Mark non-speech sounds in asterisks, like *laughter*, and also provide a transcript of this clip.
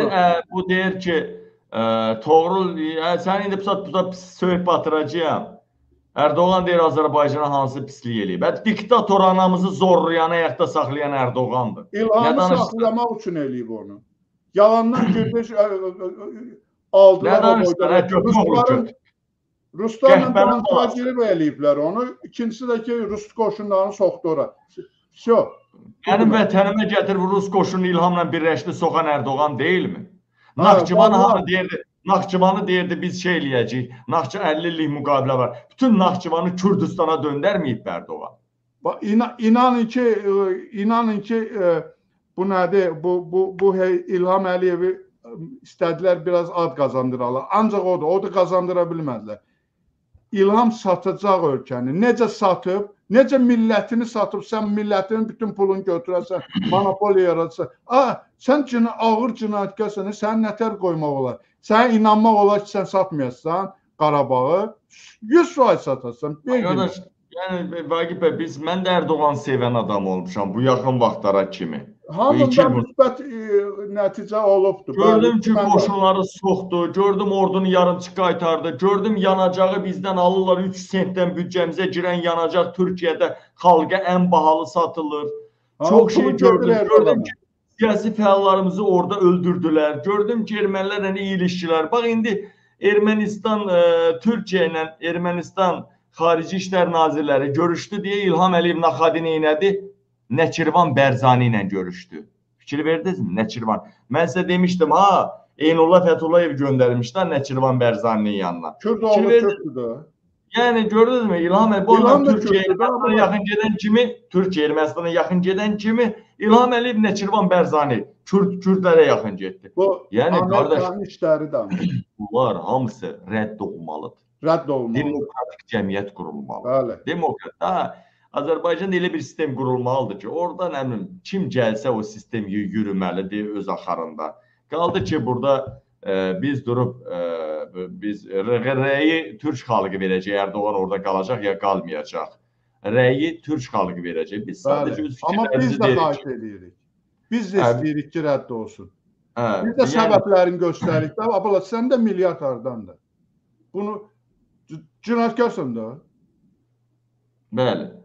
Sən ə, bu deyir ki, ə, Toğrul ə, sən indi pusat pusat pis söyüb batıracağam. Erdoğan deyir Azərbaycana hansı pislik eləyib. Bə diktator anamızı zorlayan, ayaqda saxlayan Erdoğandır. İlhamı saxlamaq üçün eləyib onu. Yalandan gördüş aldılar o boyda. Hə, Rusların Ruslarla danışığa girib eləyiblər onu. İkincisi də ki, Rus qoşunlarını soxdu ora. Şo, Mənim vətənimə gətirib Rus qoşunu İlhamla birləşdi soxan Erdoğan deyilmi? Naxçıvan hamı deyirdi, Naxçıvanı deyirdi biz şey eləyəcəyik. Naxçı 50 illik müqavilə var. Bütün Naxçıvanı Kürdistana döndərməyib Erdoğan. İna, inanın ki, inanın ki bu nədir? Bu bu bu İlham Əliyevi istədilər biraz ad qazandıralar. Ancaq o da, o da qazandıra bilmədilər. İlham satacaq ölkəni. Necə satıb? Necə millətini satıb, sən millətinin bütün pulunu götürəsən, monopoliya yaratsan. A, sən cinə ağır cinayətkarsan, sənin nətər qoymaq olar? Sənə inanmaq olar ki, sən satmayasan Qarabağı 100% satasan. Qardaş, yəni Vaqif bəy, biz mən də Erdoğan sevən adam olmuşam bu yaxın vaxtlara kimi. Hamında müsbət e, nəticə olubdur. Gördüm ki, qoşunları soxdu, gördüm ordunu yarımçı qaytardı, gördüm yanacağı bizdən alırlar 3 sentdən büdcəmizə girən yanacaq Türkiyədə xalqa ən bahalı satılır. Ha, Çox şey gördüm. Gördüm ki, siyasi fəallarımızı orada öldürdülər. Gördüm ki, ermənilərlə iyi ilişkilər. Bax indi Ermənistan e, Türkiyə ilə Ermənistan Xarici İşlər Nazirləri görüşdü deyə İlham Əliyev Naxadi neynədi? Nəçirvan Bərzani ilə görüşdü. Fikir verdinizmi? Nəçirvan. Mən sizə demişdim, ha, Eynullah Fəthullayev göndərmişlər Nəçirvan Bərzaninin yanına. Kürd oğlu Kürddür də. Yəni gördünüzmü? İlham Əliyev bu adam Türkiyə Ermənistana yaxın gedən kimi, Türkiyə Ermənistana yaxın gedən kimi İlham Əliyev Nəçirvan Bərzani Kürd Kürdlərə yaxın getdi. Bu yəni qardaş işləri də *clears throat* bunlar hamısı rədd olunmalıdır. Rədd olunmalı. Demokratik cəmiyyət qurulmalı. Bəli. Demokrat. Ha, Azərbaycanda elə bir sistem qurulmalıdır ki, orada nə bilim kim gəlsə o sistem yürüməlidir öz axarında. Qaldı ki, burada e, biz durub e, biz rəyi türk xalqı verəcək, Erdoğan orada qalacaq ya qalmayacaq. Rəyi türk xalqı verəcək. Biz sadəcə öz Amma biz də xahiş edirik. Biz də istəyirik ki, rədd olsun. Hə, biz də yəni, səbəblərini göstəririk də. Abla sən də milyard hardandır? Bunu cinayətkarsan da. Bəli.